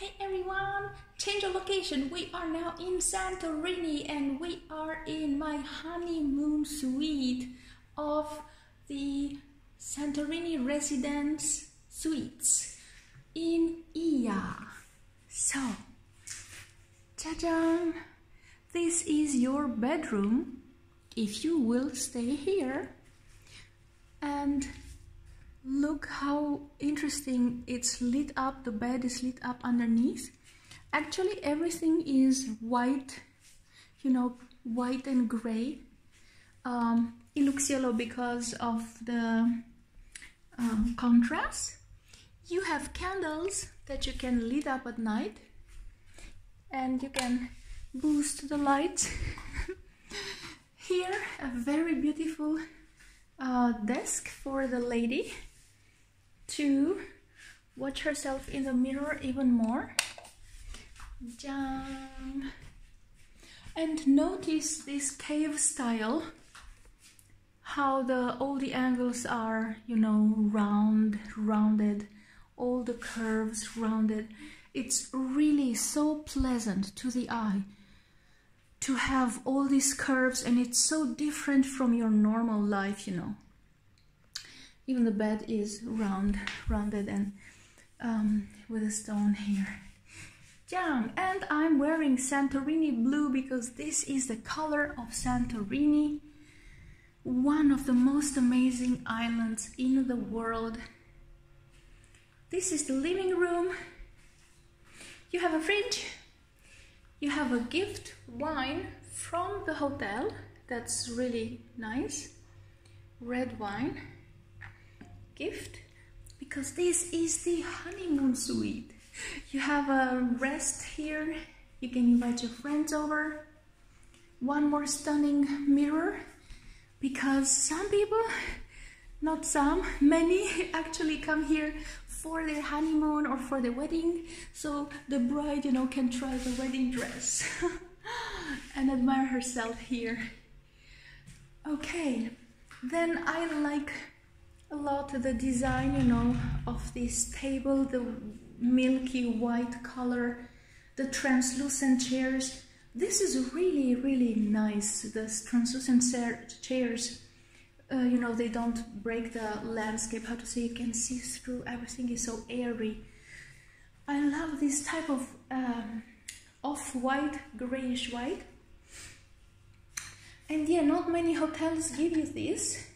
Hey everyone, change of location. We are now in Santorini and we are in my honeymoon suite of the Santorini Residence Suites in Oia. So, ta This is your bedroom if you will stay here. And look how interesting it's lit up the bed is lit up underneath. Actually everything is white you know white and gray. Um, it looks yellow because of the um, contrast. You have candles that you can lit up at night and you can boost the light. Here a very beautiful uh, desk for the lady to watch herself in the mirror even more. And notice this cave style, how the all the angles are, you know, round, rounded, all the curves rounded. It's really so pleasant to the eye to have all these curves and it's so different from your normal life, you know even the bed is round rounded and um, with a stone here. Young. and I'm wearing Santorini blue because this is the color of Santorini one of the most amazing islands in the world. This is the living room. You have a fridge. You have a gift wine from the hotel. That's really nice. Red wine gift because this is the honeymoon suite. You have a rest here, you can invite your friends over. One more stunning mirror because some people, not some, many actually come here for their honeymoon or for the wedding so the bride, you know, can try the wedding dress and admire herself here. Okay, then I like a lot of the design you know of this table the milky white color the translucent chairs. This is really really nice the translucent chairs. Uh, you know they don't break the landscape how to say you can see through everything is so airy. I love this type of um, off-white grayish white. And yeah not many hotels give you this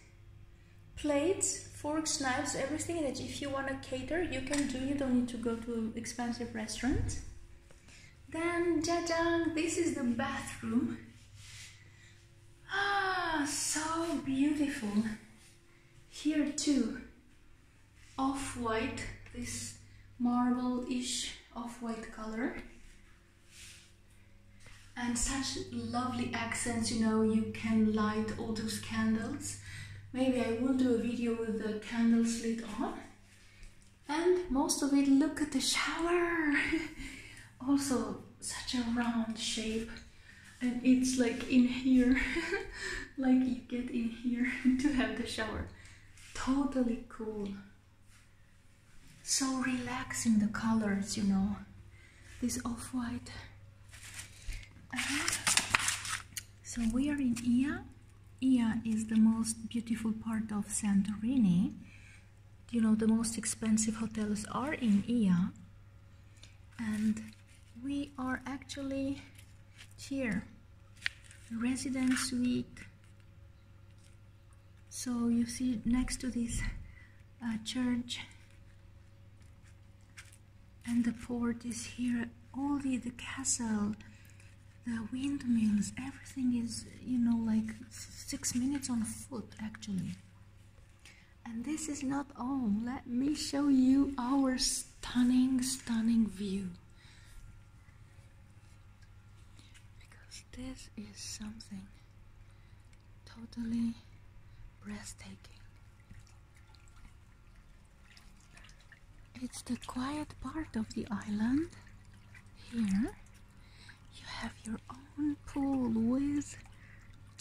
plates, forks, knives, everything that if you want to cater, you can do. You don't need to go to expensive restaurants. Then, jajang, this is the bathroom. Ah, so beautiful. Here too, off-white, this marble-ish off-white color. And such lovely accents, you know, you can light all those candles Maybe I will do a video with the candles lit on. And most of it, look at the shower. also such a round shape. And it's like in here, like you get in here to have the shower. Totally cool. So relaxing the colors, you know. This off-white. So we are in Oia Oia is the most beautiful part of Santorini. You know, the most expensive hotels are in Oia. And we are actually here, residence suite. So you see next to this uh, church and the port is here, all the, the castle the windmills, everything is, you know, like six minutes on foot actually. And this is not all. Let me show you our stunning, stunning view. Because this is something totally breathtaking. It's the quiet part of the island here you have your own pool with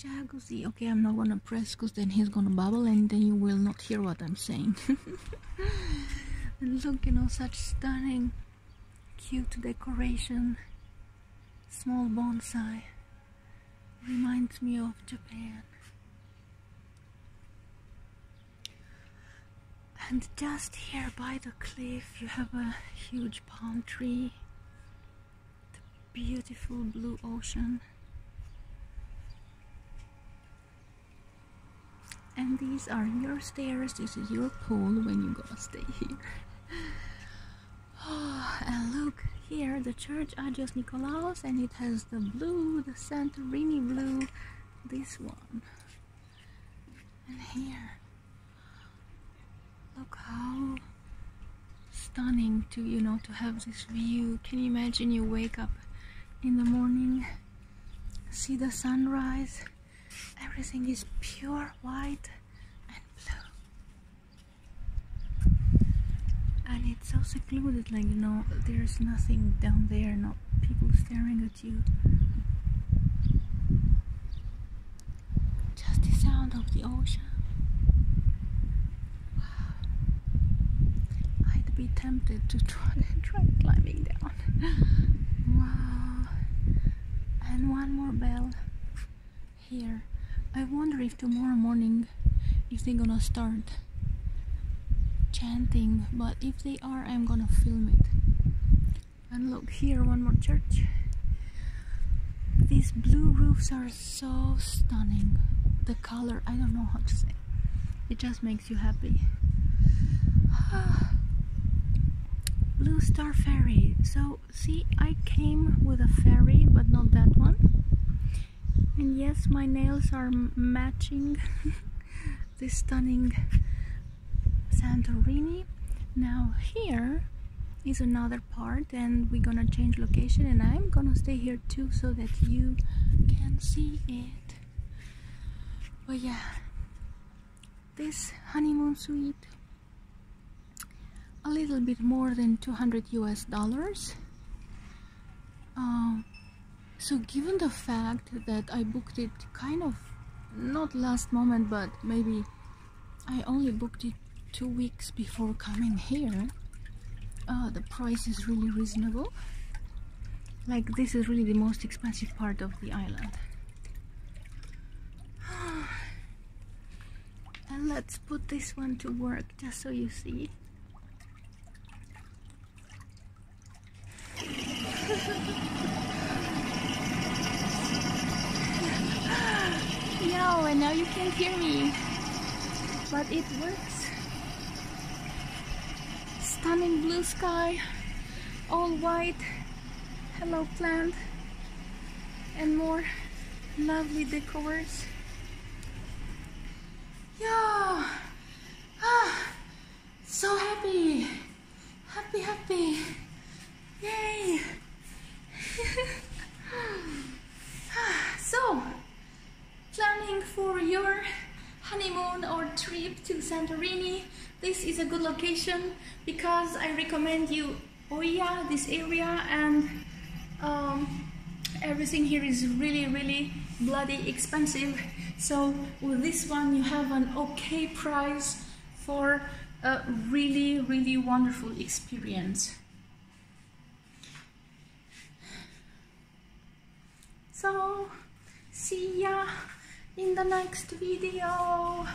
Okay, I'm not gonna press because then he's gonna bubble and then you will not hear what I'm saying. and look, you know, such stunning, cute decoration. Small bonsai. Reminds me of Japan. And just here by the cliff, you have a huge palm tree, the beautiful blue ocean, and these are your stairs. This is your pool when you go to stay here. Oh, and look here, the church Agios Nikolaos, and it has the blue, the Santorini blue, this one, and here look how stunning to you know to have this view can you imagine you wake up in the morning see the sunrise everything is pure white and blue. And it's so secluded like you know there's nothing down there not people staring at you. Just the sound of the ocean. Be tempted to try, try climbing down. wow. And one more bell here. I wonder if tomorrow morning if they're gonna start chanting, but if they are, I'm gonna film it. And look here, one more church. These blue roofs are so stunning. The color, I don't know how to say. It just makes you happy. Blue Star Ferry. So, see, I came with a ferry, but not that one. And yes, my nails are matching this stunning Santorini. Now, here is another part, and we're gonna change location, and I'm gonna stay here too so that you can see it. But yeah, this honeymoon suite a little bit more than 200 US dollars. Um, so given the fact that I booked it kind of not last moment but maybe I only booked it two weeks before coming here uh, the price is really reasonable. Like this is really the most expensive part of the island. And let's put this one to work just so you see no, and now you can't hear me. But it works. Stunning blue sky, all white, hello plant, and more lovely decors. Yeah, ah, so happy, happy, happy. Yay! so, planning for your honeymoon or trip to Santorini, this is a good location because I recommend you Oia, this area, and um, everything here is really, really bloody expensive. So with this one, you have an okay price for a really, really wonderful experience. So, see ya in the next video.